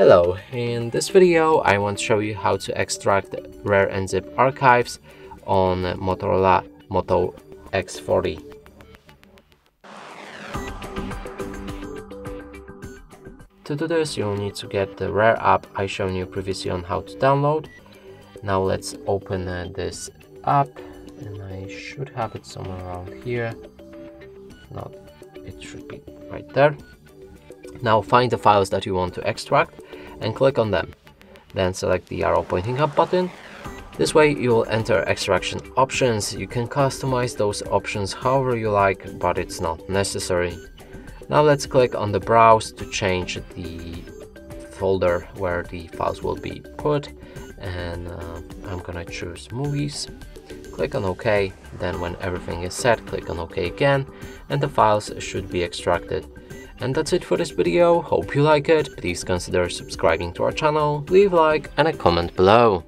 Hello, in this video I want to show you how to extract RAR and zip archives on Motorola Moto X40. To do this you'll need to get the RAR app I showed you previously on how to download. Now let's open uh, this app and I should have it somewhere around here. If not, it should be right there. Now find the files that you want to extract and click on them. Then select the arrow pointing up button. This way you will enter extraction options. You can customize those options however you like, but it's not necessary. Now let's click on the browse to change the folder where the files will be put and uh, I'm gonna choose movies click on OK then when everything is set click on OK again and the files should be extracted and that's it for this video, hope you like it, please consider subscribing to our channel, leave a like and a comment below.